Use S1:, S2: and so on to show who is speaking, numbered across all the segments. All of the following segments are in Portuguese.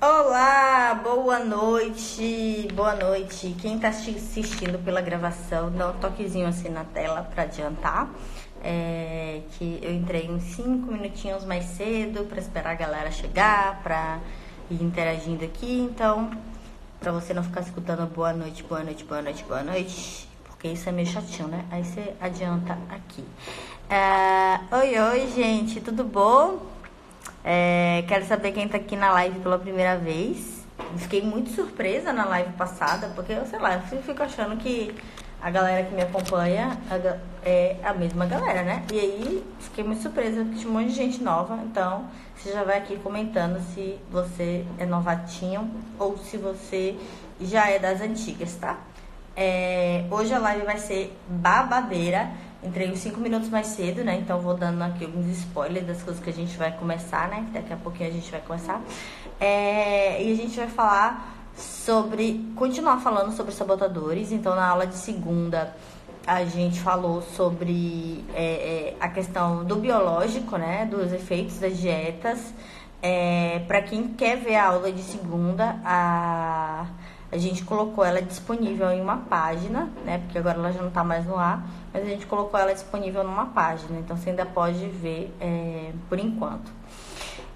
S1: Olá, boa noite, boa noite. Quem está assistindo pela gravação, dá um toquezinho assim na tela para adiantar. É, que eu entrei uns 5 minutinhos mais cedo para esperar a galera chegar, para ir interagindo aqui. Então, para você não ficar escutando boa noite, boa noite, boa noite, boa noite, porque isso é meio chatinho, né? Aí você adianta aqui. É, oi, oi, gente, tudo bom? É, quero saber quem tá aqui na live pela primeira vez. Fiquei muito surpresa na live passada, porque eu sei lá, eu fico achando que a galera que me acompanha é a mesma galera, né? E aí fiquei muito surpresa, porque tinha um monte de gente nova. Então, você já vai aqui comentando se você é novatinho ou se você já é das antigas, tá? É, hoje a live vai ser babadeira. Entrei uns 5 minutos mais cedo, né? Então vou dando aqui alguns spoilers das coisas que a gente vai começar, né? Daqui a pouquinho a gente vai começar. É, e a gente vai falar sobre. continuar falando sobre sabotadores. Então na aula de segunda a gente falou sobre é, é, a questão do biológico, né? Dos efeitos das dietas. É, para quem quer ver a aula de segunda, a a gente colocou ela disponível em uma página, né? Porque agora ela já não está mais no ar, mas a gente colocou ela disponível numa página, então você ainda pode ver é, por enquanto.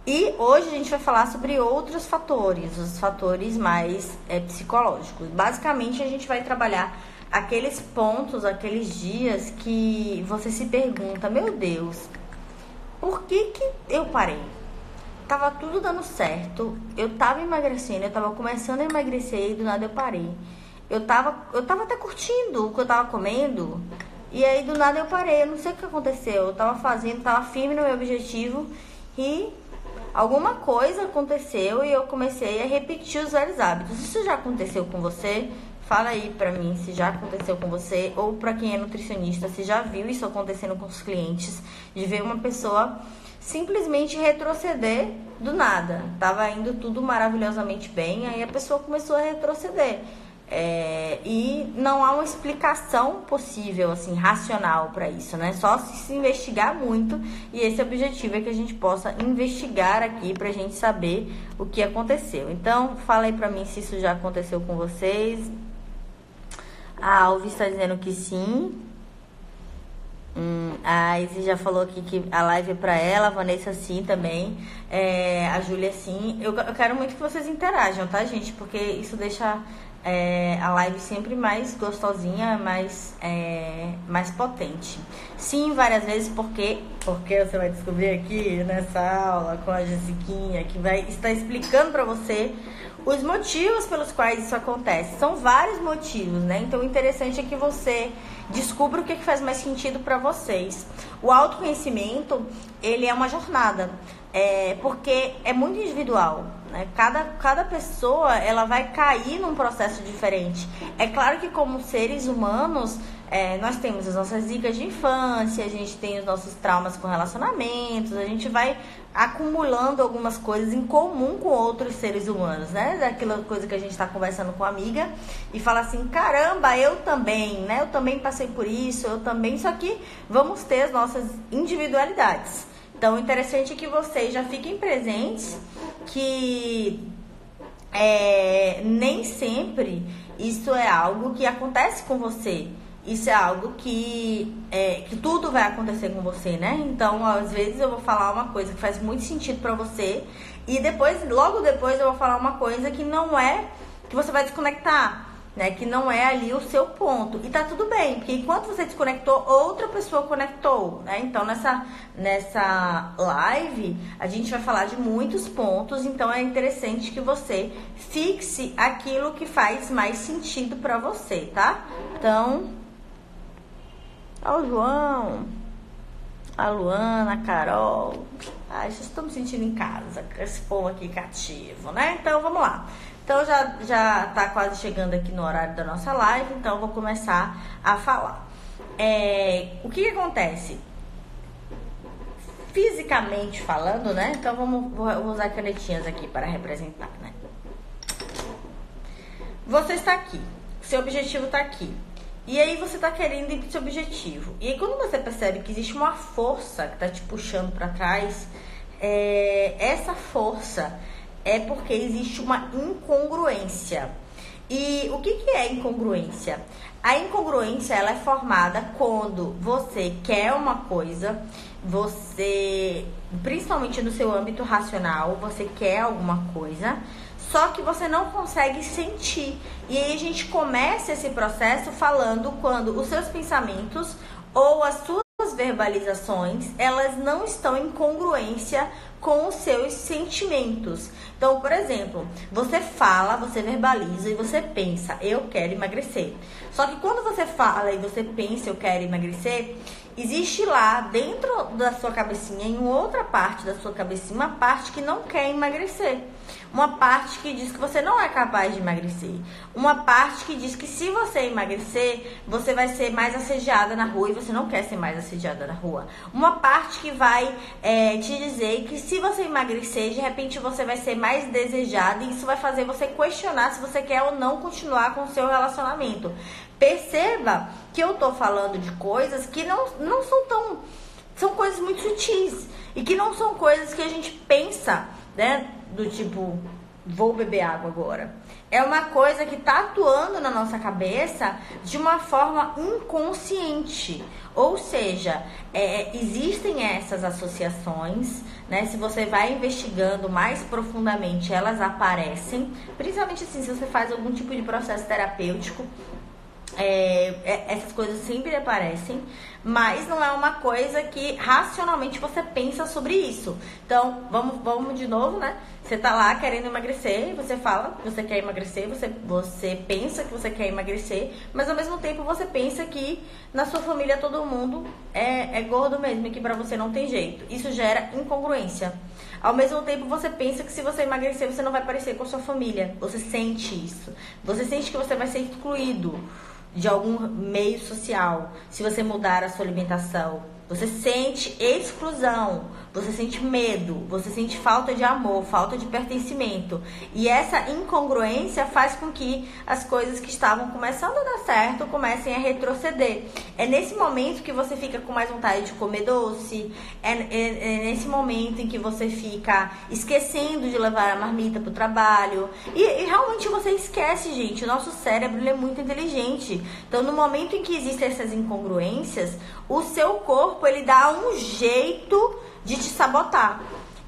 S1: E hoje a gente vai falar sobre outros fatores, os fatores mais é, psicológicos. Basicamente a gente vai trabalhar aqueles pontos, aqueles dias que você se pergunta, meu Deus, por que que eu parei? Tava tudo dando certo. Eu tava emagrecendo, eu tava começando a emagrecer e do nada eu parei. Eu tava, eu tava até curtindo o que eu tava comendo. E aí do nada eu parei, eu não sei o que aconteceu. Eu tava fazendo, tava firme no meu objetivo e alguma coisa aconteceu e eu comecei a repetir os velhos hábitos. Isso já aconteceu com você? Fala aí pra mim se já aconteceu com você ou pra quem é nutricionista, se já viu isso acontecendo com os clientes, de ver uma pessoa simplesmente retroceder do nada. Tava indo tudo maravilhosamente bem, aí a pessoa começou a retroceder. É, e não há uma explicação possível, assim, racional para isso, né? Só se, se investigar muito e esse objetivo é que a gente possa investigar aqui para a gente saber o que aconteceu. Então, fala aí para mim se isso já aconteceu com vocês. A Alves está dizendo que sim. Hum, a Izzy já falou aqui que a live é pra ela, a Vanessa sim também, é, a Júlia sim. Eu, eu, quero muito que vocês interajam, tá, gente? Porque isso deixa é, a live sempre mais gostosinha, mais, é, mais potente. Sim, várias vezes, porque, porque você vai descobrir aqui nessa aula com a Jessiquinha, que vai estar explicando pra você os motivos pelos quais isso acontece. São vários motivos, né? Então, o interessante é que você Descubra o que faz mais sentido para vocês. O autoconhecimento, ele é uma jornada, é, porque é muito individual. Né? Cada, cada pessoa, ela vai cair num processo diferente. É claro que como seres humanos, é, nós temos as nossas dicas de infância, a gente tem os nossos traumas com relacionamentos, a gente vai acumulando algumas coisas em comum com outros seres humanos, né? Daquela coisa que a gente está conversando com a amiga e fala assim, caramba, eu também, né? Eu também passei por isso, eu também, só que vamos ter as nossas individualidades. Então, interessante é que vocês já fiquem presentes que é, nem sempre isso é algo que acontece com você isso é algo que, é, que tudo vai acontecer com você, né? Então, às vezes eu vou falar uma coisa que faz muito sentido para você e depois, logo depois, eu vou falar uma coisa que não é, que você vai desconectar, né? Que não é ali o seu ponto. E tá tudo bem, porque enquanto você desconectou, outra pessoa conectou, né? Então, nessa, nessa live, a gente vai falar de muitos pontos, então é interessante que você fixe aquilo que faz mais sentido para você, tá? Então, ao João, a Luana, a Carol. Ai, já estou me sentindo em casa esse povo aqui cativo, né? Então vamos lá. Então já já tá quase chegando aqui no horário da nossa live, então vou começar a falar. É, o que, que acontece? Fisicamente falando, né? Então vamos vou usar canetinhas aqui para representar, né? Você está aqui, seu objetivo está aqui. E aí você tá querendo ir pro seu objetivo. E aí quando você percebe que existe uma força que tá te puxando para trás, é, essa força é porque existe uma incongruência. E o que, que é incongruência? A incongruência ela é formada quando você quer uma coisa, você, principalmente no seu âmbito racional, você quer alguma coisa, só que você não consegue sentir. E aí a gente começa esse processo falando quando os seus pensamentos ou as suas verbalizações, elas não estão em congruência com os seus sentimentos. Então, por exemplo, você fala, você verbaliza e você pensa, eu quero emagrecer. Só que quando você fala e você pensa, eu quero emagrecer, existe lá dentro da sua cabecinha, em outra parte da sua cabecinha, uma parte que não quer emagrecer. Uma parte que diz que você não é capaz de emagrecer. Uma parte que diz que se você emagrecer, você vai ser mais assediada na rua e você não quer ser mais assediada na rua. Uma parte que vai é, te dizer que se você emagrecer, de repente você vai ser mais desejada e isso vai fazer você questionar se você quer ou não continuar com o seu relacionamento. Perceba que eu tô falando de coisas que não, não são tão. São coisas muito sutis e que não são coisas que a gente pensa, né? Do tipo, vou beber água agora. É uma coisa que está atuando na nossa cabeça de uma forma inconsciente. Ou seja, é, existem essas associações, né? Se você vai investigando mais profundamente, elas aparecem. Principalmente assim, se você faz algum tipo de processo terapêutico, é, é, essas coisas sempre aparecem, mas não é uma coisa que racionalmente você pensa sobre isso. Então, vamos, vamos de novo, né? Você tá lá querendo emagrecer, você fala que você quer emagrecer, você, você pensa que você quer emagrecer, mas ao mesmo tempo você pensa que na sua família todo mundo é, é gordo mesmo e que pra você não tem jeito. Isso gera incongruência. Ao mesmo tempo, você pensa que se você emagrecer, você não vai parecer com a sua família. Você sente isso. Você sente que você vai ser excluído de algum meio social, se você mudar a sua alimentação, você sente exclusão, você sente medo, você sente falta de amor, falta de pertencimento. E essa incongruência faz com que as coisas que estavam começando a dar certo comecem a retroceder. É nesse momento que você fica com mais vontade de comer doce, é, é, é nesse momento em que você fica esquecendo de levar a marmita para o trabalho. E, e, realmente você esquece, gente. O nosso cérebro é muito inteligente. Então, no momento em que existem essas incongruências, o seu corpo ele dá um jeito de te sabotar.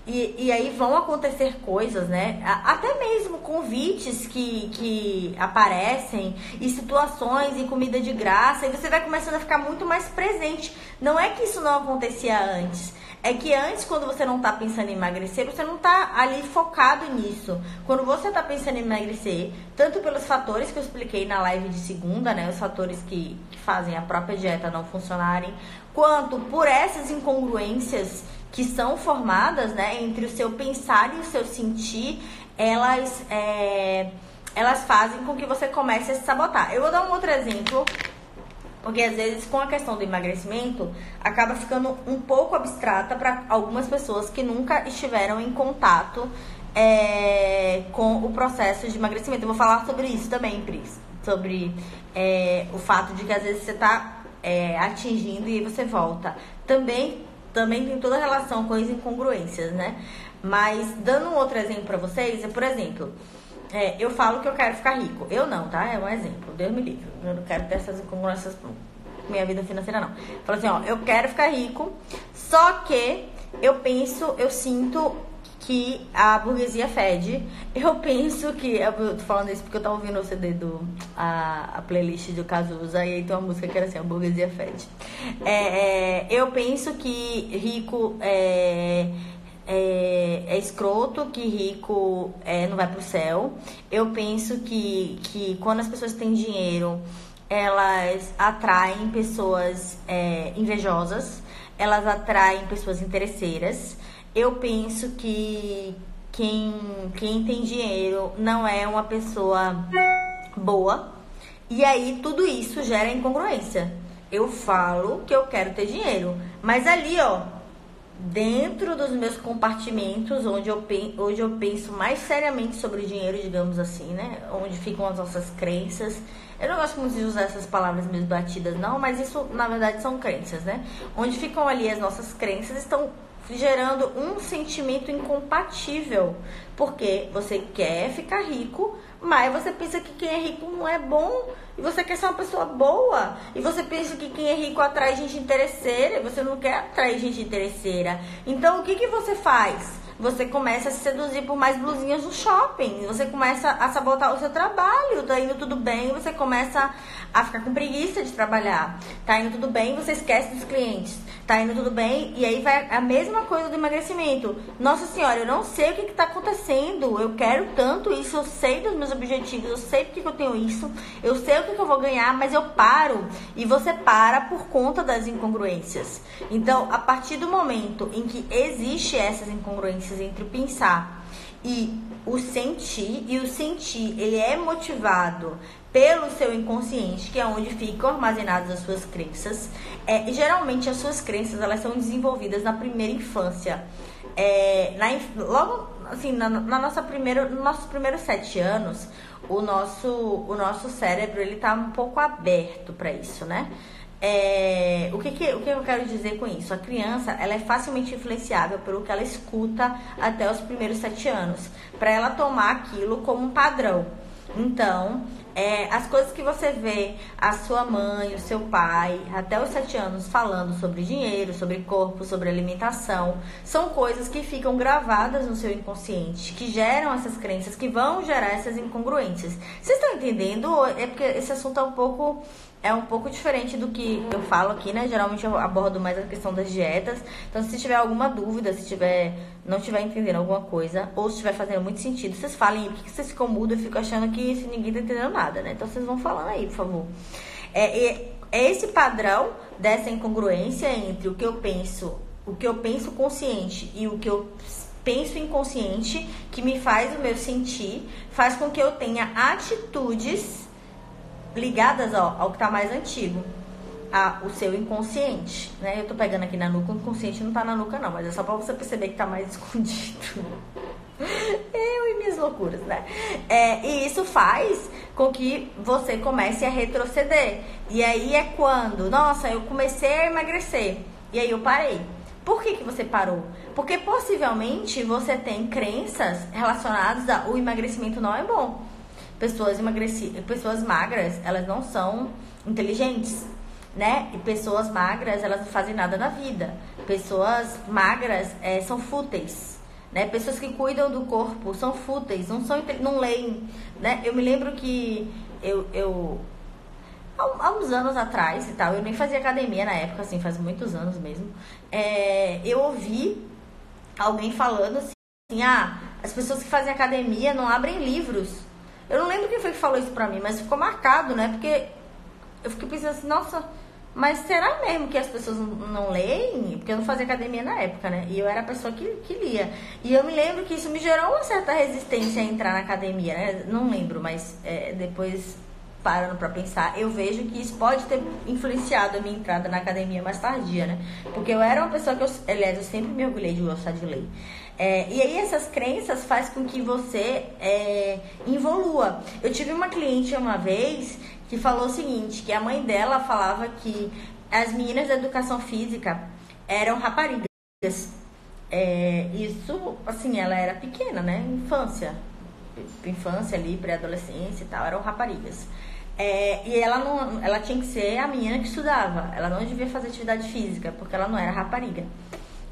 S1: E, e aí vão acontecer coisas, né? Até mesmo convites que, que aparecem e situações e comida de graça, e você vai começando a ficar muito mais presente. Não é que isso não acontecia antes. É que antes, quando você não tá pensando em emagrecer, você não tá ali focado nisso. Quando você tá pensando em emagrecer, tanto pelos fatores que eu expliquei na live de segunda, né? Os fatores que, que fazem a própria dieta não funcionarem, quanto por essas incongruências que são formadas né, entre o seu pensar e o seu sentir, elas, é, elas fazem com que você comece a se sabotar. Eu vou dar um outro exemplo, porque às vezes com a questão do emagrecimento acaba ficando um pouco abstrata para algumas pessoas que nunca estiveram em contato é, com o processo de emagrecimento. Eu vou falar sobre isso também, Pris. Sobre é, o fato de que às vezes você está é, atingindo e você volta. Também, também tem toda a relação com as incongruências, né? Mas dando um outro exemplo para vocês, é por exemplo, é, eu falo que eu quero ficar rico. Eu não, tá? É um exemplo. Deus me livre. Eu não quero ter essas incongruências minha vida financeira, não. Falo assim, ó, eu quero ficar rico, só que eu penso, eu sinto que a burguesia fede. Eu penso que. Eu tô falando isso porque eu tava ouvindo o CD do. A, a playlist do Cazuza e aí tem uma música que era assim: a burguesia fede. É, é, eu penso que rico é, é, é escroto, que rico é, não vai pro céu. Eu penso que, que quando as pessoas têm dinheiro, elas atraem pessoas é, invejosas, elas atraem pessoas interesseiras eu penso que quem, quem tem dinheiro não é uma pessoa boa. E aí tudo isso gera incongruência. Eu falo que eu quero ter dinheiro, mas ali, ó, dentro dos meus compartimentos, onde eu, onde eu penso mais seriamente sobre dinheiro, digamos assim, né? Onde ficam as nossas crenças. Eu não gosto muito de usar essas palavras meio batidas, não, mas isso na verdade são crenças, né? Onde ficam ali as nossas crenças estão gerando um sentimento incompatível, porque você quer ficar rico, mas você pensa que quem é rico não é bom. E você quer ser uma pessoa boa. E você pensa que quem é rico atrai gente interesseira. E você não quer atrair gente interesseira. Então o que que você faz? você começa a se seduzir por mais blusinhas no shopping, você começa a sabotar o seu trabalho, tá indo tudo bem, você começa a ficar com preguiça de trabalhar, tá indo tudo bem, você esquece dos clientes, tá indo tudo bem, e aí vai a mesma coisa do emagrecimento. Nossa senhora, eu não sei o que está acontecendo, eu quero tanto isso, eu sei dos meus objetivos, eu sei porque que eu tenho isso, eu sei o que, que eu vou ganhar, mas eu paro, e você para por conta das incongruências. Então, a partir do momento em que existe essas incongruências entre o pensar e o sentir, e o sentir, ele é motivado pelo seu inconsciente, que é onde ficam armazenadas as suas crenças. É, e geralmente as suas crenças elas são desenvolvidas na primeira infância. É, na, logo assim, na, na, nossa primeira, nos nossos primeiros sete anos, o nosso, o nosso cérebro ele está um pouco aberto para isso, né? É, o, que, que, o que eu quero dizer com isso? A criança ela é facilmente influenciável pelo que ela escuta até os primeiros sete anos, para ela tomar aquilo como um padrão. Então, é, as coisas que você vê a sua mãe, o seu pai, até os sete anos falando sobre dinheiro, sobre corpo, sobre alimentação, são coisas que ficam gravadas no seu inconsciente, que geram essas crenças, que vão gerar essas incongruências. Vocês estão entendendo? É porque esse assunto é um pouco é um pouco diferente do que eu falo aqui, né? Geralmente eu abordo mais a questão das dietas. Então, se tiver alguma dúvida, se tiver não estiver entendendo alguma coisa, ou se estiver fazendo muito sentido, vocês falem, por que vocês ficam mudos? Eu fico achando que se ninguém tá entendendo nada, né? Então, vocês vão falando aí, por favor. É, é, é esse padrão dessa incongruência entre o que eu penso, o que eu penso consciente e o que eu penso inconsciente, que me faz o meu sentir, faz com que eu tenha atitudes ligadas ó, ao que está mais antigo, a, o seu inconsciente, né? Eu tô pegando aqui na nuca, o inconsciente não tá na nuca não, mas é só para você perceber que tá mais escondido. Eu e minhas loucuras, né? É, e isso faz com que você comece a retroceder. E aí é quando, nossa, eu comecei a emagrecer. E aí eu parei. Por que, que você parou? Porque possivelmente você tem crenças relacionadas a o emagrecimento não é bom pessoas emagrecidas, pessoas magras, elas não são inteligentes, né? E pessoas magras, elas não fazem nada na vida. Pessoas magras é, são fúteis, né? Pessoas que cuidam do corpo são fúteis, não são não leem, né? Eu me lembro que eu, eu há, uns anos atrás e tal, eu nem fazia academia na época, assim, faz muitos anos mesmo. É, eu ouvi alguém falando assim, ah, as pessoas que fazem academia não abrem livros. Eu não lembro quem foi que falou isso pra mim, mas ficou marcado, né? Porque eu fiquei pensando assim, nossa, mas será mesmo que as pessoas não leem? Porque eu não fazia academia na época, né? E eu era a pessoa que, que lia. E eu me lembro que isso me gerou uma certa resistência a entrar na academia, né? Não lembro, mas é, depois parando para pensar, eu vejo que isso pode ter influenciado a minha entrada na academia mais tardia, né? Porque eu era uma pessoa que, eu, aliás, eu sempre me orgulhei de gostar de ler. É, e aí essas crenças faz com que você é, evolua. Eu tive uma cliente uma vez que falou o seguinte, que a mãe dela falava que as meninas da educação física eram raparigas. É, isso, assim, ela era pequena, né? Infância. Infância ali, pré-adolescência e tal, eram raparigas. É, e ela não, ela tinha que ser a menina que estudava. Ela não devia fazer atividade física, porque ela não era rapariga.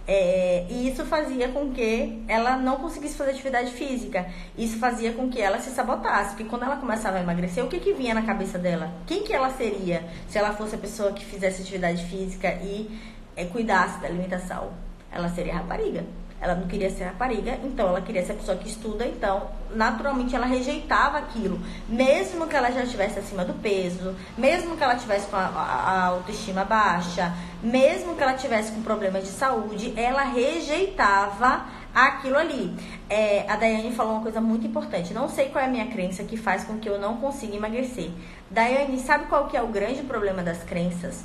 S1: É, e isso fazia com que ela não conseguisse fazer atividade física. Isso fazia com que ela se sabotasse. Porque quando ela começava a emagrecer, o que, que vinha na cabeça dela? Quem que ela seria se ela fosse a pessoa que fizesse atividade física e é, cuidasse da alimentação? Ela seria rapariga. Ela não queria ser rapariga, então ela queria ser a pessoa que estuda, então naturalmente ela rejeitava aquilo, mesmo que ela já estivesse acima do peso, mesmo que ela tivesse com a, a, autoestima baixa, mesmo que ela tivesse com problemas de saúde, ela rejeitava aquilo ali. É, a Daiane falou uma coisa muito importante. Não sei qual é a minha crença que faz com que eu não consiga emagrecer. Daiane, sabe qual que é o grande problema das crenças?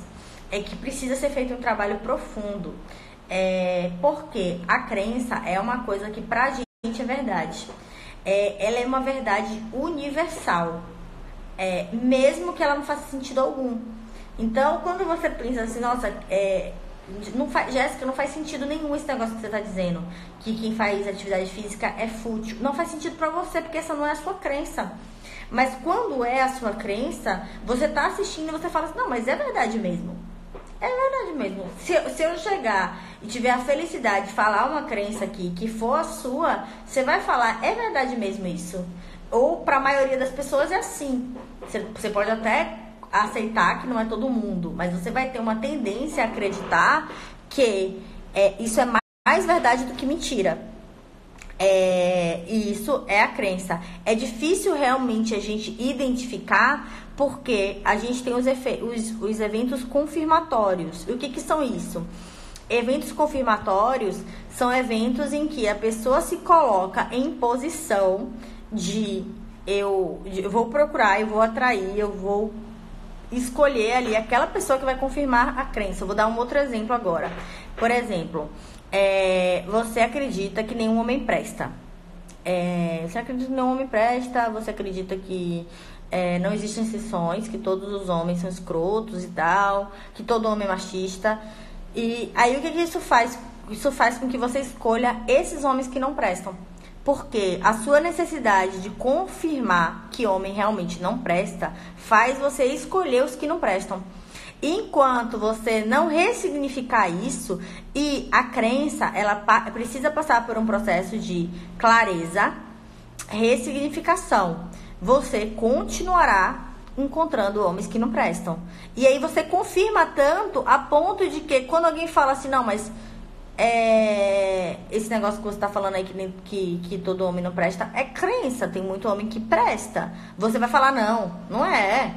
S1: É que precisa ser feito um trabalho profundo. É, porque a crença é uma coisa que pra gente é verdade. É, ela é uma verdade universal. É, mesmo que ela não faça sentido algum. Então, quando você pensa assim, nossa, é, Não faz, Jéssica, não faz sentido nenhum esse negócio que você está dizendo. Que quem faz atividade física é fútil. Não faz sentido para você, porque essa não é a sua crença. Mas quando é a sua crença, você está assistindo e você fala assim, não, mas é verdade mesmo. É verdade mesmo. Se, se eu chegar e tiver a felicidade de falar uma crença aqui que for a sua, você vai falar, é verdade mesmo isso. Ou para a maioria das pessoas é assim. Você, você pode até aceitar que não é todo mundo, mas você vai ter uma tendência a acreditar que é, isso é mais verdade do que mentira. É, e isso é a crença. É difícil realmente a gente identificar porque a gente tem os, os, os eventos confirmatórios. E o que, que são isso? Eventos confirmatórios são eventos em que a pessoa se coloca em posição de eu, de, eu vou procurar, eu vou atrair, eu vou escolher ali aquela pessoa que vai confirmar a crença. Eu vou dar um outro exemplo agora. Por exemplo, é, você acredita que nenhum homem presta. É, você acredita que nenhum homem presta, você acredita que é, não existem exceções, que todos os homens são escrotos e tal, que todo homem é machista. E aí o que, que isso faz? Isso faz com que você escolha esses homens que não prestam. Porque a sua necessidade de confirmar que homem realmente não presta faz você escolher os que não prestam. Enquanto você não ressignificar isso e a crença, ela precisa passar por um processo de clareza, ressignificação. Você continuará encontrando homens que não prestam. E aí você confirma tanto a ponto de que quando alguém fala assim, não, mas é, esse negócio que você está falando aí que, que, que todo homem não presta é crença. Tem muito homem que presta. Você vai falar, não, não é.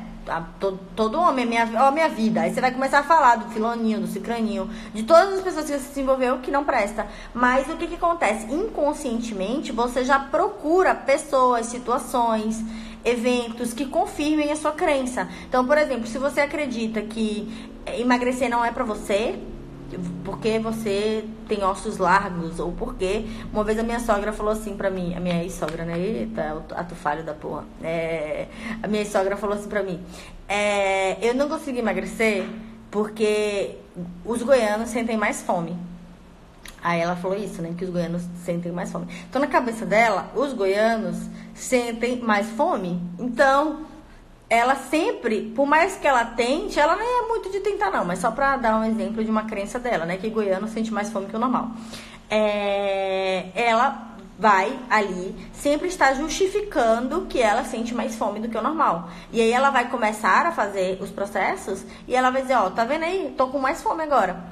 S1: Todo, todo homem é minha, ó, minha vida. Aí você vai começar a falar do filoninho, do cicraninho, de todas as pessoas que você se envolveu que não presta. Mas o que, que acontece? Inconscientemente, você já procura pessoas, situações, eventos que confirmem a sua crença. Então, por exemplo, se você acredita que emagrecer não é para você, porque você tem ossos largos, ou porque uma vez a minha sogra falou assim pra mim, a minha ex-sogra, né? Eita, ato falho da porra. É, a minha sogra falou assim pra mim: é, Eu não consigo emagrecer porque os goianos sentem mais fome. Aí ela falou isso, né? Que os goianos sentem mais fome. Então, na cabeça dela, os goianos sentem mais fome. Então, ela sempre, por mais que ela tente, ela nem é muito de tentar não, mas só para dar um exemplo de uma crença dela, né, que goiano sente mais fome que o normal. É, ela vai ali sempre está justificando que ela sente mais fome do que o normal. E aí ela vai começar a fazer os processos e ela vai dizer, ó, tá vendo aí? Tô com mais fome agora.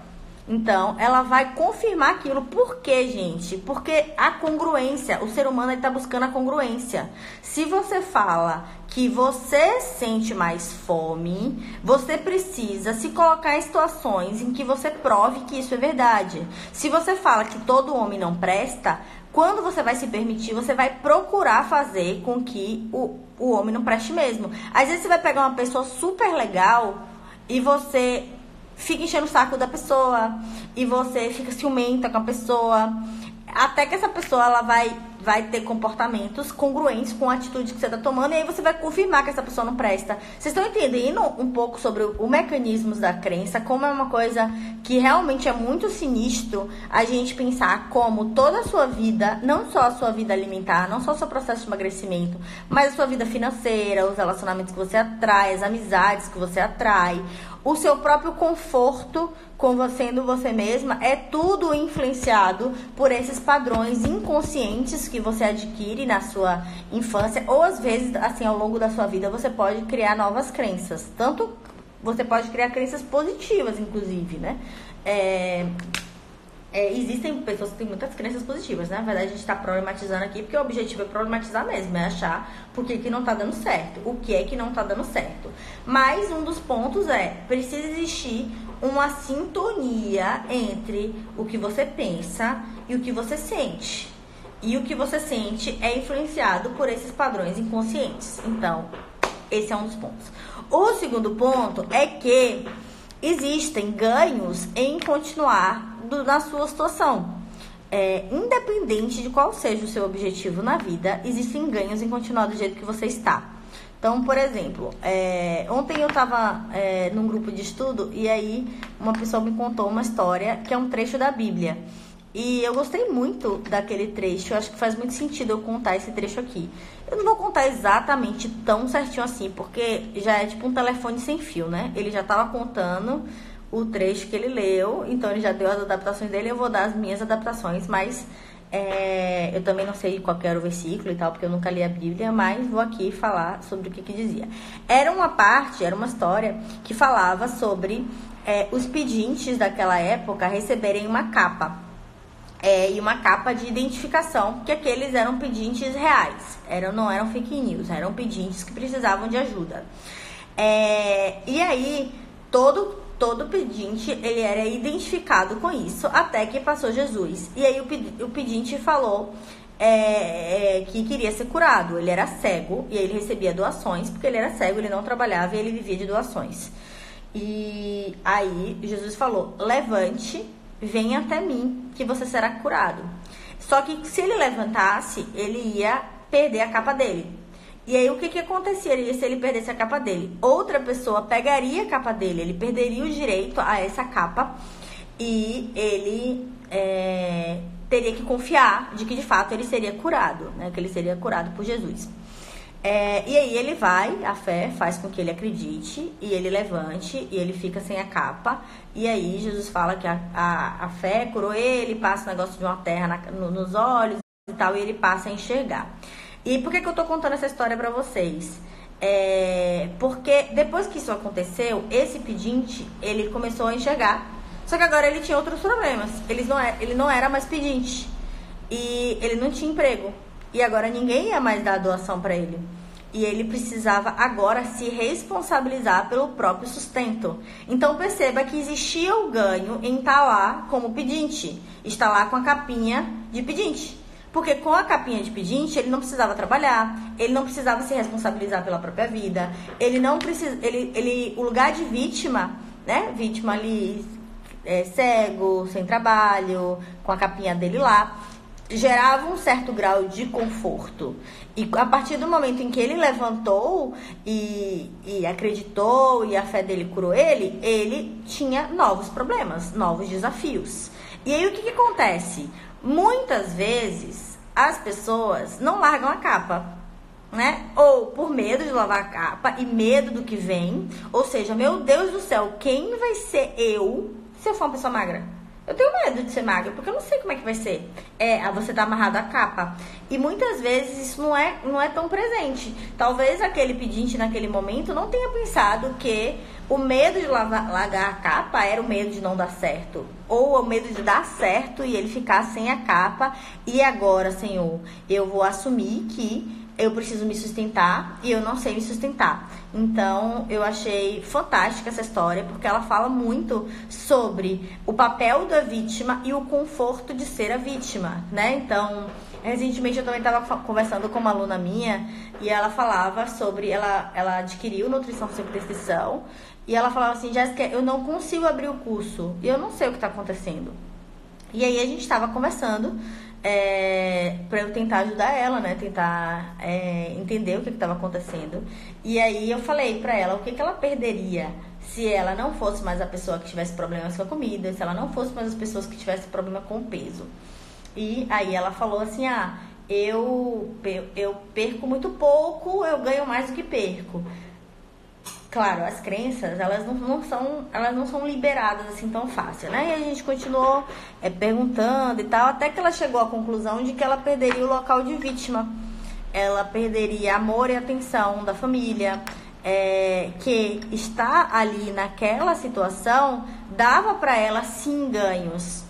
S1: Então, ela vai confirmar aquilo. Por quê, gente? Porque a congruência, o ser humano está buscando a congruência. Se você fala que você sente mais fome, você precisa se colocar em situações em que você prove que isso é verdade. Se você fala que todo homem não presta, quando você vai se permitir, você vai procurar fazer com que o, o homem não preste mesmo. Às vezes você vai pegar uma pessoa super legal e você fica enchendo o saco da pessoa e você fica ciumenta com a pessoa. Até que essa pessoa ela vai, vai ter comportamentos congruentes com a atitude que você está tomando, e aí você vai confirmar que essa pessoa não presta. Vocês estão entendendo um pouco sobre o, o mecanismos da crença, como é uma coisa que realmente é muito sinistro a gente pensar como toda a sua vida, não só a sua vida alimentar, não só o seu processo de emagrecimento, mas a sua vida financeira, os relacionamentos que você atrai, as amizades que você atrai, o seu próprio conforto com você sendo você mesma é tudo influenciado por esses padrões inconscientes que você adquire na sua infância ou às vezes assim ao longo da sua vida você pode criar novas crenças. Tanto você pode criar crenças positivas inclusive né? É, é, existem pessoas que têm muitas crenças positivas, né? Na verdade, a gente está problematizando aqui porque o objetivo é problematizar mesmo, é achar por que, que não está dando certo, o que é que não está dando certo. Mas um dos pontos é, precisa existir uma sintonia entre o que você pensa e o que você sente. E o que você sente é influenciado por esses padrões inconscientes. Então, esse é um dos pontos. O segundo ponto é que existem ganhos em continuar do, na sua situação. É, independente de qual seja o seu objetivo na vida, existem ganhos em continuar do jeito que você está. Então, por exemplo, é, ontem eu estava é, num grupo de estudo e aí uma pessoa me contou uma história que é um trecho da Bíblia. E eu gostei muito daquele trecho, eu acho que faz muito sentido eu contar esse trecho aqui. Eu não vou contar exatamente tão certinho assim, porque já é tipo um telefone sem fio, né? Ele já estava contando o trecho que ele leu, então ele já deu as adaptações dele, eu vou dar as minhas adaptações, mas é, eu também não sei qual era o versículo e tal, porque eu nunca li a Bíblia, mas vou aqui falar sobre o que, que dizia. Era uma parte, era uma história que falava sobre é, os pedintes daquela época receberem uma capa. É, e uma capa de identificação, porque aqueles eram pedintes reais, eram, não eram fake news, eram pedintes que precisavam de ajuda. É, e aí, todo todo pedinte ele era identificado com isso até que passou Jesus. E aí o, pedinte falou é, é, que queria ser curado. Ele era cego e ele recebia doações, porque ele era cego, ele não trabalhava e ele vivia de doações. E aí Jesus falou: levante, venha até mim, que você será curado. Só que se ele levantasse, ele ia perder a capa dele. E aí o que, que aconteceria se ele perdesse a capa dele? Outra pessoa pegaria a capa dele, ele perderia o direito a essa capa e ele é, teria que confiar de que de fato ele seria curado, né? Que ele seria curado por Jesus. É, e aí ele vai, a fé faz com que ele acredite e ele levante e ele fica sem a capa. E aí Jesus fala que a, a, a fé curou ele, passa o negócio de uma terra na, no, nos olhos e tal, e ele passa a enxergar. E por que, que eu tô contando essa história para vocês? É, porque depois que isso aconteceu, esse pedinte, ele começou a enxergar. Só que agora ele tinha outros problemas. Ele não, é, ele não era mais pedinte. E ele não tinha emprego. E agora ninguém ia mais dar doação para ele. E ele precisava agora se responsabilizar pelo próprio sustento. Então perceba que existia o ganho em estar tá lá como pedinte, estar lá com a capinha de pedinte. Porque com a capinha de pedinte, ele não precisava trabalhar, ele não precisava se responsabilizar pela própria vida, ele não precisa, ele, ele o lugar de vítima, né? Vítima ali é, cego, sem trabalho, com a capinha dele lá, gerava um certo grau de conforto. E a partir do momento em que ele levantou e, e acreditou e a fé dele curou ele, ele tinha novos problemas, novos desafios. E aí o que, que acontece? Muitas vezes as pessoas não largam a capa, né? Ou por medo de lavar a capa e medo do que vem. Ou seja, meu Deus do céu, quem vai ser eu se eu for uma pessoa magra? Eu tenho medo de ser magra, porque eu não sei como é que vai ser. É, você tá amarrado à capa. E muitas vezes isso não é, não é tão presente. Talvez aquele pedinte naquele momento não tenha pensado que o medo de largar a capa era o medo de não dar certo. Ou o medo de dar certo e ele ficar sem a capa. E agora, Senhor, eu vou assumir que eu preciso me sustentar e eu não sei me sustentar. Então, eu achei fantástica essa história, porque ela fala muito sobre o papel da vítima e o conforto de ser a vítima, né? Então, recentemente eu também estava conversando com uma aluna minha e ela falava sobre. Ela, ela adquiriu nutrição sem prescrição e ela falava assim, Jéssica, eu não consigo abrir o curso e eu não sei o que está acontecendo. E aí a gente estava conversando é, para eu tentar ajudar ela, né? Tentar é, entender o que estava acontecendo. E aí eu falei para ela o que, que ela perderia se ela não fosse mais a pessoa que tivesse problemas com a comida, se ela não fosse mais as pessoas que tivessem problema com o peso. E aí ela falou assim, ah, eu, eu perco muito pouco, eu ganho mais do que perco. Claro, as crenças, elas não, não, são, elas não são liberadas assim tão fácil, né? E a gente continuou é, perguntando e tal, até que ela chegou à conclusão de que ela perderia o local de vítima. Ela perderia amor e atenção da família, é, que está ali naquela situação dava para ela sim ganhos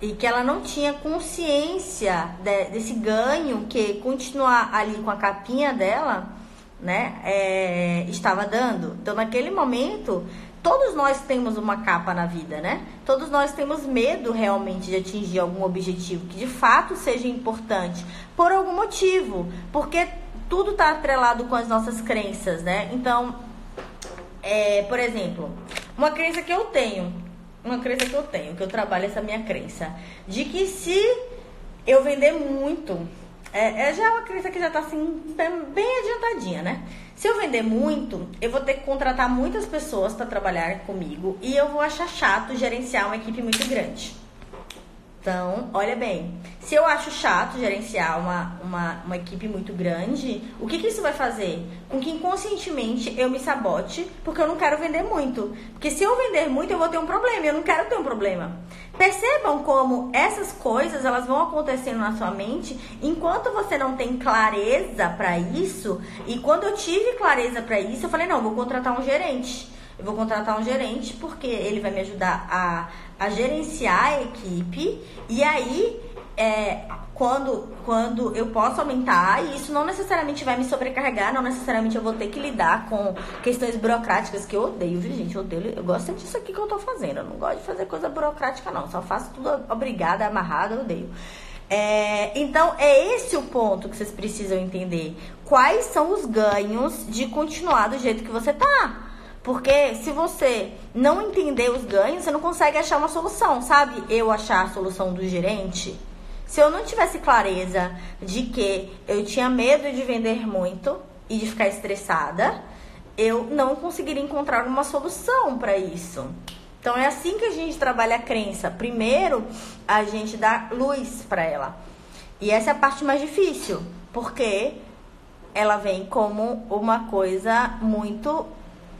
S1: e que ela não tinha consciência de, desse ganho que continuar ali com a capinha dela né, é, estava dando. Então, naquele momento, todos nós temos uma capa na vida, né? Todos nós temos medo realmente de atingir algum objetivo que de fato seja importante por algum motivo, porque tudo está atrelado com as nossas crenças, né? Então, é, por exemplo, uma crença que eu tenho, uma crença que eu tenho, que eu trabalho essa minha crença, de que se eu vender muito é, é já uma crença que já tá assim, bem, bem adiantadinha, né? Se eu vender muito, eu vou ter que contratar muitas pessoas para trabalhar comigo e eu vou achar chato gerenciar uma equipe muito grande. Então, olha bem, se eu acho chato gerenciar uma, uma, uma equipe muito grande, o que, que isso vai fazer? Com que inconscientemente eu me sabote, porque eu não quero vender muito. Porque se eu vender muito, eu vou ter um problema, eu não quero ter um problema. Percebam como essas coisas elas vão acontecendo na sua mente enquanto você não tem clareza para isso. E quando eu tive clareza para isso, eu falei: não, vou contratar um gerente. Eu vou contratar um gerente porque ele vai me ajudar a, a gerenciar a equipe. E aí, é, quando, quando eu posso aumentar, e isso não necessariamente vai me sobrecarregar, não necessariamente eu vou ter que lidar com questões burocráticas que eu odeio, viu, gente? Eu odeio, eu gosto disso aqui que eu tô fazendo. Eu não gosto de fazer coisa burocrática, não. Só faço tudo obrigada, amarrada, eu odeio. É, então, é esse o ponto que vocês precisam entender. Quais são os ganhos de continuar do jeito que você tá? Porque se você não entender os ganhos, você não consegue achar uma solução, sabe? Eu achar a solução do gerente. Se eu não tivesse clareza de que eu tinha medo de vender muito e de ficar estressada, eu não conseguiria encontrar uma solução para isso. Então é assim que a gente trabalha a crença. Primeiro, a gente dá luz para ela. E essa é a parte mais difícil, porque ela vem como uma coisa muito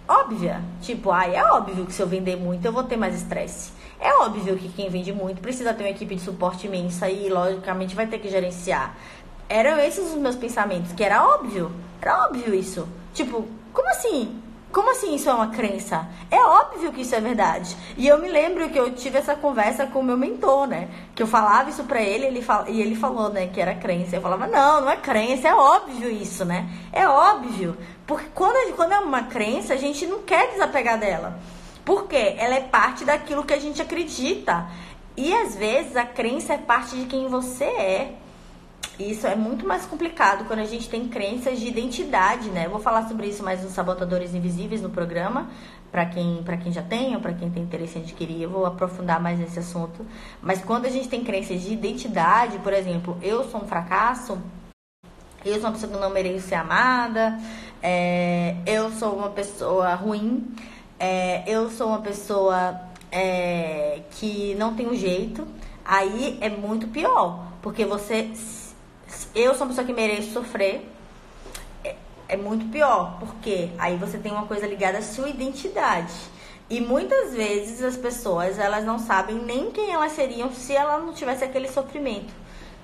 S1: óbvia. Tipo, ai, é óbvio que se eu vender muito eu vou ter mais estresse. É óbvio que quem vende muito precisa ter uma equipe de suporte imensa e, logicamente, vai ter que gerenciar. Eram esses os meus pensamentos, que era óbvio. Era óbvio isso. Tipo, como assim? Como assim isso é uma crença? É óbvio que isso é verdade. E eu me lembro que eu tive essa conversa com o meu mentor, né? Que eu falava isso pra ele, ele fal... e ele falou, né, que era crença. Eu falava, não, não é crença, é óbvio isso, né? É óbvio. Porque quando, quando é uma crença, a gente não quer desapegar dela. Porque ela é parte daquilo que a gente acredita. E às vezes a crença é parte de quem você é. Isso é muito mais complicado quando a gente tem crenças de identidade, né? Eu vou falar sobre isso mais nos Sabotadores Invisíveis no programa, para quem, quem já tem ou para quem tem interesse em adquirir, eu vou aprofundar mais nesse assunto. Mas quando a gente tem crenças de identidade, por exemplo, eu sou um fracasso, eu sou uma pessoa que não mereço ser amada, é, eu sou uma pessoa ruim, é, eu sou uma pessoa é, que não tem um jeito, aí é muito pior, porque você eu sou uma pessoa que mereço sofrer, é, é muito pior, porque aí você tem uma coisa ligada à sua identidade. E muitas vezes as pessoas, elas não sabem nem quem elas seriam se elas não tivesse aquele sofrimento,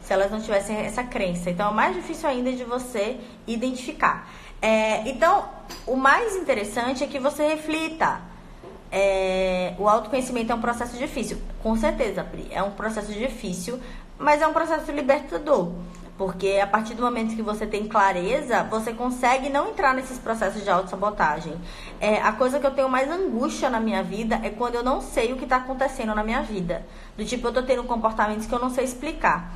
S1: se elas não tivessem essa crença. Então é mais difícil ainda de você identificar. É, então, o mais interessante é que você reflita. É, o autoconhecimento é um processo difícil, com certeza, Pri. É um processo difícil, mas é um processo libertador. Porque a partir do momento que você tem clareza, você consegue não entrar nesses processos de autossabotagem. É, a coisa que eu tenho mais angústia na minha vida é quando eu não sei o que está acontecendo na minha vida. Do tipo, eu tô tendo comportamentos que eu não sei explicar.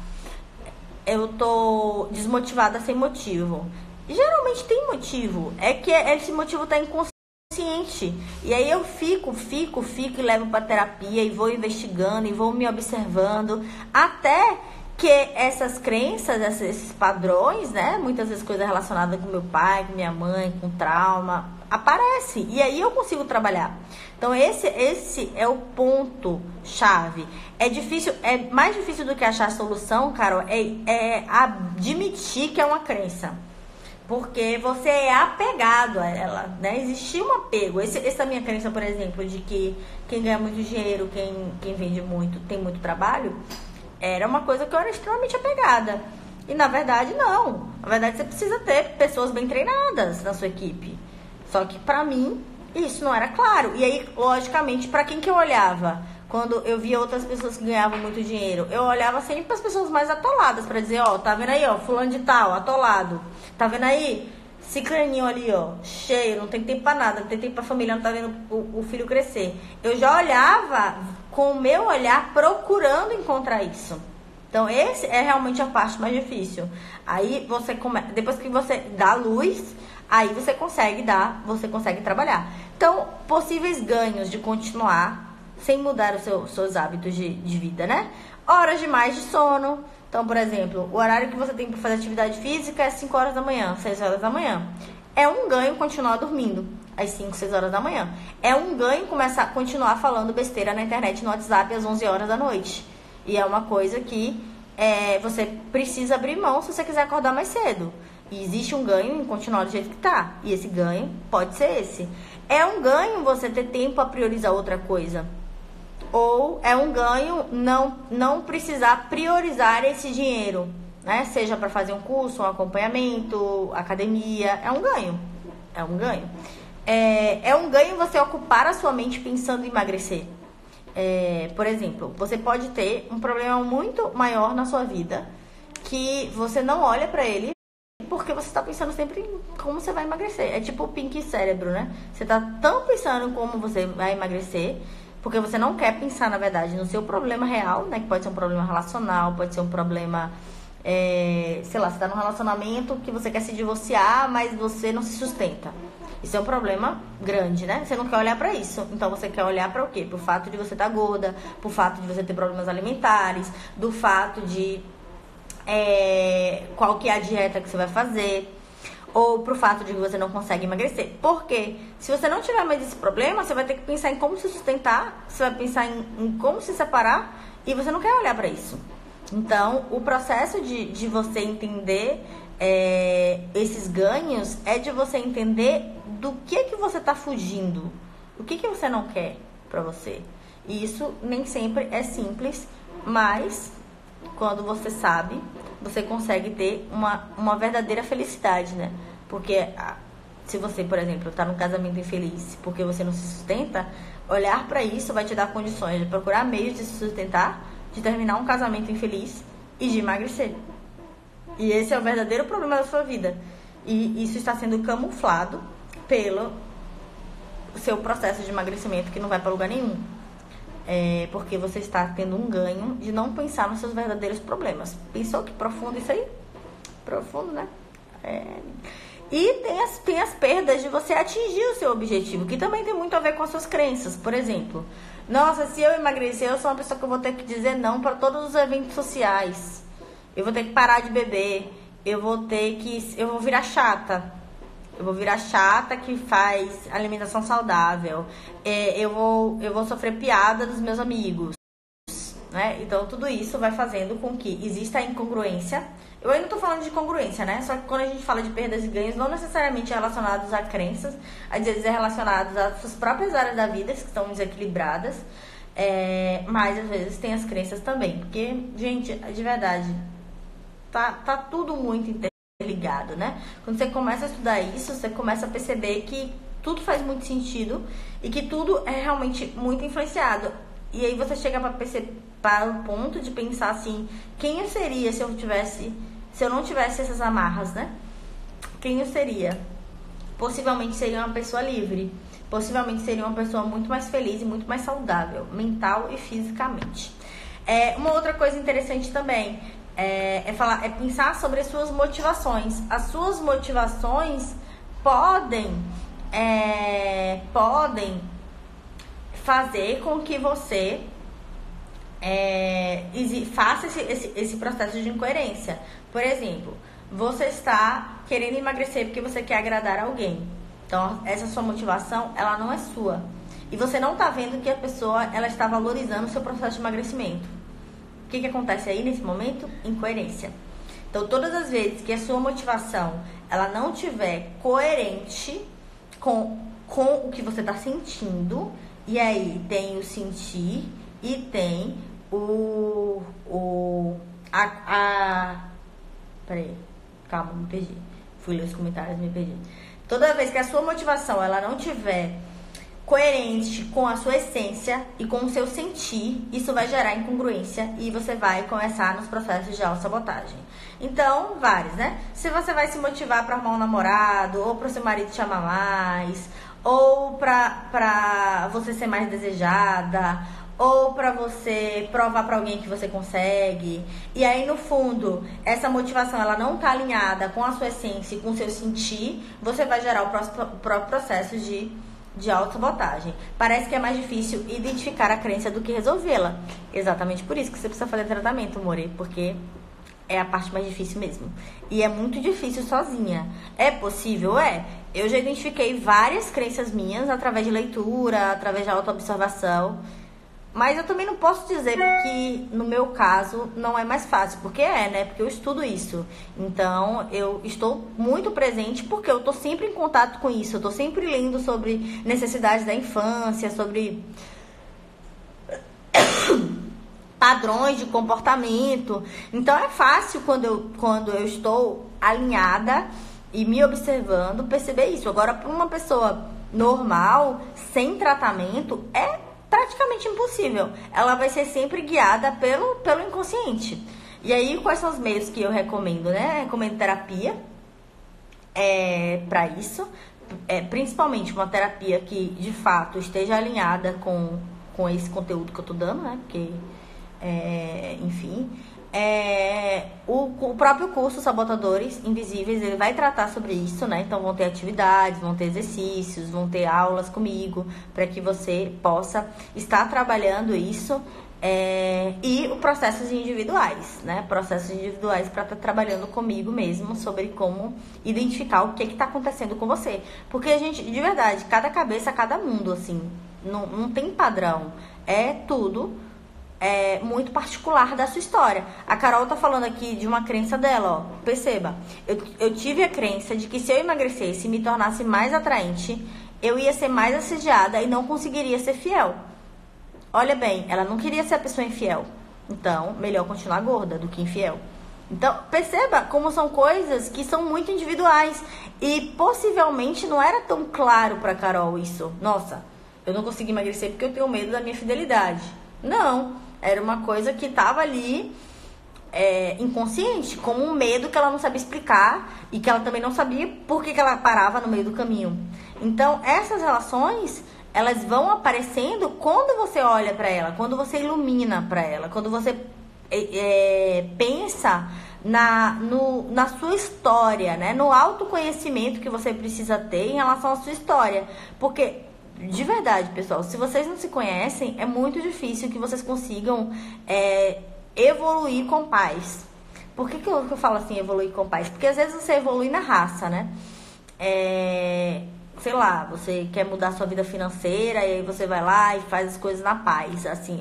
S1: Eu tô desmotivada sem motivo. Geralmente tem motivo. É que esse motivo está inconsciente. E aí eu fico, fico, fico e levo para terapia e vou investigando e vou me observando até que essas crenças, esses padrões, né, muitas vezes coisas relacionadas com meu pai, com minha mãe, com trauma, aparece e aí eu consigo trabalhar. Então esse esse é o ponto chave. É difícil, é mais difícil do que achar a solução, Carol, é, é admitir que é uma crença. Porque você é apegado a ela, né? Existia um apego. Esse, essa minha crença, por exemplo, de que quem ganha muito dinheiro, quem, quem vende muito, tem muito trabalho, era uma coisa que eu era extremamente apegada. E na verdade, não. Na verdade, você precisa ter pessoas bem treinadas na sua equipe. Só que para mim, isso não era claro. E aí, logicamente, para quem que eu olhava? Quando eu via outras pessoas que ganhavam muito dinheiro, eu olhava sempre para as pessoas mais atoladas para dizer, ó, tá vendo aí, ó, fulano de tal, atolado. Tá vendo aí? Ciclaninho ali, ó, cheio, não tem tempo pra nada, não tem tempo pra família, não tá vendo o, o filho crescer. Eu já olhava com o meu olhar procurando encontrar isso. Então, esse é realmente a parte mais difícil. Aí você come... depois que você dá luz, aí você consegue dar, você consegue trabalhar. Então, possíveis ganhos de continuar sem mudar os seu, seus hábitos de, de vida, né? Horas demais de sono, Então, por exemplo, o horário que você tem para fazer atividade física é 5 horas da manhã, 6 horas da manhã. É um ganho continuar dormindo às 5, 6 horas da manhã. É um ganho começar continuar falando besteira na internet, no WhatsApp às 11 horas da noite. E é uma coisa que é, você precisa abrir mão se você quiser acordar mais cedo. E existe um ganho em continuar do jeito que tá. E esse ganho pode ser esse. É um ganho você ter tempo a priorizar outra coisa. Ou é um ganho não, não precisar priorizar esse dinheiro. Né? Seja para fazer um curso, um acompanhamento, academia. É um ganho. É um ganho. É, é um ganho você ocupar a sua mente pensando em emagrecer. É, por exemplo, você pode ter um problema muito maior na sua vida que você não olha para ele porque você está pensando sempre em como você vai emagrecer. É tipo o pink cérebro, né? Você está tão pensando em como você vai emagrecer porque você não quer pensar, na verdade, no seu problema real, né? Que pode ser um problema relacional, pode ser um problema é, sei lá, você está num relacionamento que você quer se divorciar, mas você não se sustenta. Isso é um problema grande, né? Você não quer olhar para isso. Então você quer olhar para o quê? Pro fato de você estar tá gorda, pro fato de você ter problemas alimentares, do fato de é, qual que é a dieta que você vai fazer, ou pro fato de que você não consegue emagrecer. Porque se você não tiver mais esse problema, você vai ter que pensar em como se sustentar, você vai pensar em, em como se separar e você não quer olhar para isso. Então, o processo de, de você entender é, esses ganhos é de você entender do que que você está fugindo, o que que você não quer para você. E isso nem sempre é simples, mas quando você sabe, você consegue ter uma, uma verdadeira felicidade, né? Porque se você, por exemplo, está num casamento infeliz porque você não se sustenta, olhar para isso vai te dar condições de procurar meios de se sustentar, de terminar um casamento infeliz e de emagrecer. E esse é o verdadeiro problema da sua vida. E isso está sendo camuflado pelo seu processo de emagrecimento que não vai para lugar nenhum. É porque você está tendo um ganho de não pensar nos seus verdadeiros problemas. Pensou que profundo isso aí? Profundo, né? É... E tem as, tem as perdas de você atingir o seu objetivo, que também tem muito a ver com as suas crenças. Por exemplo, nossa, se eu emagrecer, eu sou uma pessoa que eu vou ter que dizer não para todos os eventos sociais. Eu vou ter que parar de beber. Eu vou ter que. Eu vou virar chata. Eu vou virar chata que faz alimentação saudável. É, eu, vou, eu vou sofrer piada dos meus amigos. Né? Então, tudo isso vai fazendo com que exista a incongruência. Eu ainda estou falando de congruência, né? Só que quando a gente fala de perdas e ganhos, não necessariamente é relacionados a crenças, às vezes é relacionados às suas próprias áreas da vida que estão desequilibradas. É, mas às vezes tem as crenças também. Porque, gente, de verdade, tá, tá tudo muito interligado, né? Quando você começa a estudar isso, você começa a perceber que tudo faz muito sentido e que tudo é realmente muito influenciado. E aí você chega para o ponto de pensar assim, quem eu seria se eu tivesse, se eu não tivesse essas amarras, né? Quem eu seria? Possivelmente seria uma pessoa livre. Possivelmente seria uma pessoa muito mais feliz e muito mais saudável, mental e fisicamente. É, uma outra coisa interessante também é, é, falar, é pensar sobre as suas motivações. As suas motivações podem, é, podem fazer com que você é, faça esse, esse, esse processo de incoerência. Por exemplo, você está querendo emagrecer porque você quer agradar alguém. Então, essa sua motivação, ela não é sua. E você não está vendo que a pessoa ela está valorizando o seu processo de emagrecimento. Que, que acontece aí nesse momento? Incoerência. Então, todas as vezes que a sua motivação ela não tiver coerente com, com o que você está sentindo, e aí tem o sentir e tem o. o a, a. Peraí, calma, me perdi. Fui ler os comentários me perdi. Toda vez que a sua motivação ela não tiver coerente com a sua essência e com o seu sentir, isso vai gerar incongruência e você vai começar nos processos de autossabotagem. Então, vários, né? Se você vai se motivar para arrumar um namorado, ou para o seu marido te amar mais, ou para você ser mais desejada, ou para você provar para alguém que você consegue. E aí no fundo, essa motivação ela não tá alinhada com a sua essência e com o seu sentir, você vai gerar o próprio processo de de autossabotagem. Parece que é mais difícil identificar a crença do que resolvê-la. Exatamente por isso que você precisa fazer tratamento, More, porque é a parte mais difícil mesmo. E é muito difícil sozinha. É possível? É. Eu já identifiquei várias crenças minhas através de leitura, através de autoobservação. Mas eu também não posso dizer que no meu caso não é mais fácil, porque é, né? Porque eu estudo isso. Então eu estou muito presente porque eu estou sempre em contato com isso. Eu estou sempre lendo sobre necessidades da infância, sobre padrões de comportamento. Então é fácil quando eu, quando eu estou alinhada e me observando perceber isso. Agora, para uma pessoa normal, sem tratamento, é praticamente impossível. Ela vai ser sempre guiada pelo, pelo inconsciente. E aí, quais são os meios que eu recomendo, né? Recomendo terapia é, para isso. É, principalmente uma terapia que de fato esteja alinhada com, com esse conteúdo que eu tô dando, né? Porque é, enfim. É, o, o, próprio curso Sabotadores Invisíveis ele vai tratar sobre isso, né? Então vão ter atividades, vão ter exercícios, vão ter aulas comigo para que você possa estar trabalhando isso é, e os processos individuais, né? Processos individuais para estar tá trabalhando comigo mesmo sobre como identificar o que está acontecendo com você. Porque a gente, de verdade, cada cabeça, cada mundo, assim, não, não tem padrão. É tudo é, muito particular da sua história. A Carol tá falando aqui de uma crença dela, ó. Perceba, eu, eu tive a crença de que se eu emagrecesse e me tornasse mais atraente, eu ia ser mais assediada e não conseguiria ser fiel. Olha bem, ela não queria ser a pessoa infiel. Então, melhor continuar gorda do que infiel. Então, perceba como são coisas que são muito individuais. E possivelmente não era tão claro para Carol isso. Nossa, eu não consegui emagrecer porque eu tenho medo da minha fidelidade. Não. Era uma coisa que estava ali é, inconsciente, como um medo que ela não sabia explicar e que ela também não sabia por que, que ela parava no meio do caminho. Então, essas relações, elas vão aparecendo quando você olha para ela, quando você ilumina para ela, quando você é, é, pensa na, no, na sua história, né? no autoconhecimento que você precisa ter em relação à sua história. Porque de verdade, pessoal, se vocês não se conhecem, é muito difícil que vocês consigam é, evoluir com paz. Por que, que eu, que, eu, falo assim, evoluir com paz? Porque às vezes você evolui na raça, né? É, sei lá, você quer mudar sua vida financeira e aí você vai lá e faz as coisas na paz, assim,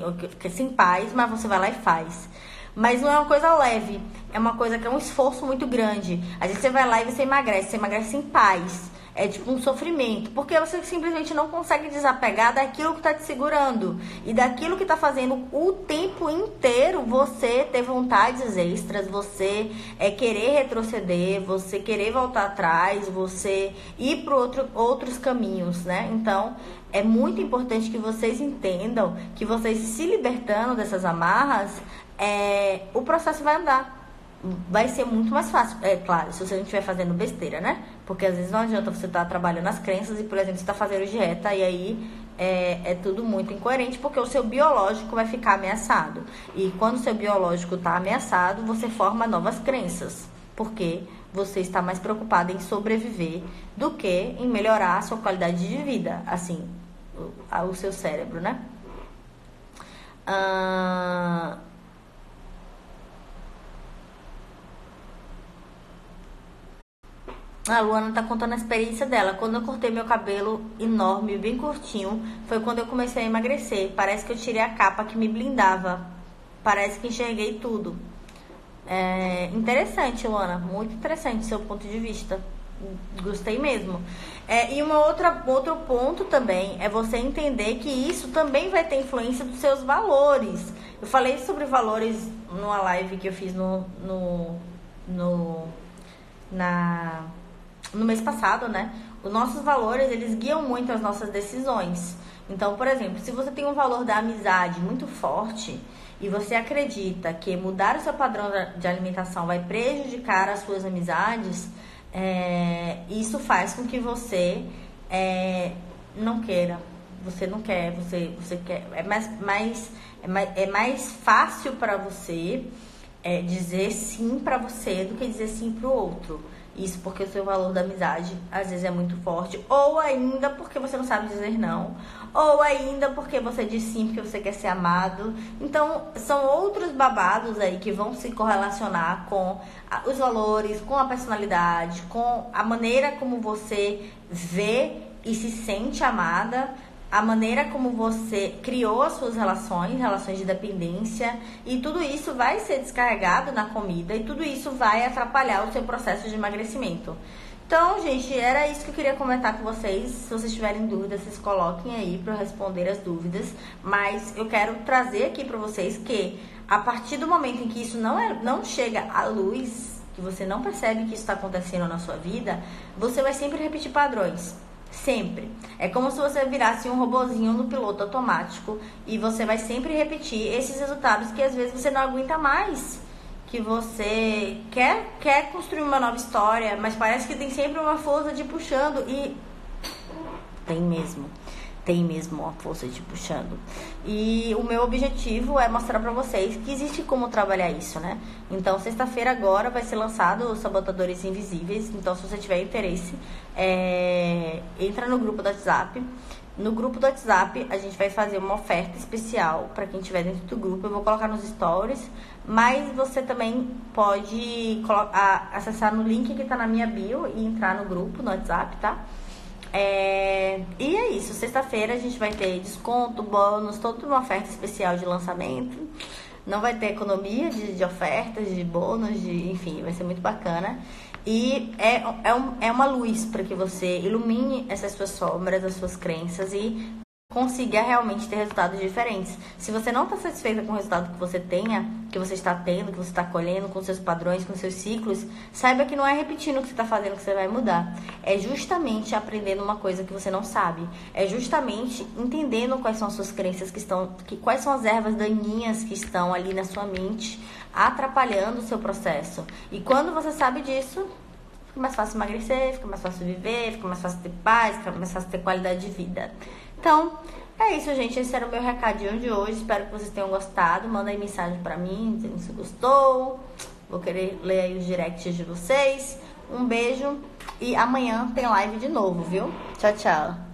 S1: sem paz, mas você vai lá e faz. Mas não é uma coisa leve, é uma coisa que é um esforço muito grande. Às vezes você vai lá e você emagrece, você emagrece em paz é tipo um sofrimento, porque você simplesmente não consegue desapegar daquilo que está te segurando e daquilo que está fazendo o tempo inteiro você ter vontades extras, você é querer retroceder, você querer voltar atrás, você ir para outro, outros caminhos, né? Então é muito importante que vocês entendam que vocês se libertando dessas amarras, é, o processo vai andar vai ser muito mais fácil. É claro, se você não estiver fazendo besteira, né? Porque às vezes não adianta você estar tá trabalhando as crenças e, por exemplo, você está fazendo dieta e aí é, é, tudo muito incoerente porque o seu biológico vai ficar ameaçado. E quando o seu biológico está ameaçado, você forma novas crenças. Porque você está mais preocupado em sobreviver do que em melhorar a sua qualidade de vida. Assim, o, o seu cérebro, né? Ah, A Luana tá contando a experiência dela. Quando eu cortei meu cabelo enorme, bem curtinho, foi quando eu comecei a emagrecer. Parece que eu tirei a capa que me blindava. Parece que enxerguei tudo. É interessante, Luana. Muito interessante seu ponto de vista. Gostei mesmo. É, e uma outra, outro ponto também é você entender que isso também vai ter influência dos seus valores. Eu falei sobre valores numa live que eu fiz no, no, no na no mês passado, né? Os nossos valores, eles guiam muito as nossas decisões. Então, por exemplo, se você tem um valor da amizade muito forte e você acredita que mudar o seu padrão de alimentação vai prejudicar as suas amizades, é, isso faz com que você é, não queira. Você não quer, você, você quer. É mais, mais, é mais, é mais fácil para você é, dizer sim para você do que dizer sim para o outro. Isso porque o seu valor da amizade às vezes é muito forte, ou ainda porque você não sabe dizer não, ou ainda porque você diz sim porque você quer ser amado. Então, são outros babados aí que vão se correlacionar com os valores, com a personalidade, com a maneira como você vê e se sente amada a maneira como você criou as suas relações, relações de dependência, e tudo isso vai ser descarregado na comida e tudo isso vai atrapalhar o seu processo de emagrecimento. Então, gente, era isso que eu queria comentar com vocês. Se vocês tiverem dúvidas, vocês coloquem aí para eu responder as dúvidas. Mas eu quero trazer aqui para vocês que a partir do momento em que isso não, é, não chega à luz, que você não percebe que isso está acontecendo na sua vida, você vai sempre repetir padrões. Sempre. É como se você virasse um robozinho no piloto automático e você vai sempre repetir esses resultados que às vezes você não aguenta mais. Que você quer, quer construir uma nova história, mas parece que tem sempre uma força de puxando e. Tem mesmo tem mesmo uma força te puxando. E o meu objetivo é mostrar para vocês que existe como trabalhar isso, né? Então, sexta-feira agora vai ser lançado os Sabotadores Invisíveis. Então, se você tiver interesse, é... entra no grupo do WhatsApp. No grupo do WhatsApp, a gente vai fazer uma oferta especial para quem estiver dentro do grupo. Eu vou colocar nos stories, mas você também pode acessar no link que está na minha bio e entrar no grupo no WhatsApp, tá? É, e é isso, sexta-feira a gente vai ter desconto, bônus, toda uma oferta especial de lançamento. Não vai ter economia de, de ofertas, de bônus, de, enfim, vai ser muito bacana. E é, é, um, é uma luz para que você ilumine essas suas sombras, as suas crenças e consiga realmente ter resultados diferentes. Se você não está satisfeita com o resultado que você tenha, que você está tendo, que você está colhendo, com seus padrões, com seus ciclos, saiba que não é repetindo o que você está fazendo que você vai mudar. É justamente aprendendo uma coisa que você não sabe. É justamente entendendo quais são as suas crenças que estão, que, quais são as ervas daninhas que estão ali na sua mente, atrapalhando o seu processo. E quando você sabe disso, fica mais fácil emagrecer, fica mais fácil viver, fica mais fácil ter paz, fica mais fácil ter qualidade de vida. Então, é isso, gente. Esse era o meu recadinho de hoje. Espero que vocês tenham gostado. Manda aí mensagem pra mim, dizendo se gostou. Vou querer ler aí os directs de vocês. Um beijo e amanhã tem live de novo, viu? Tchau, tchau.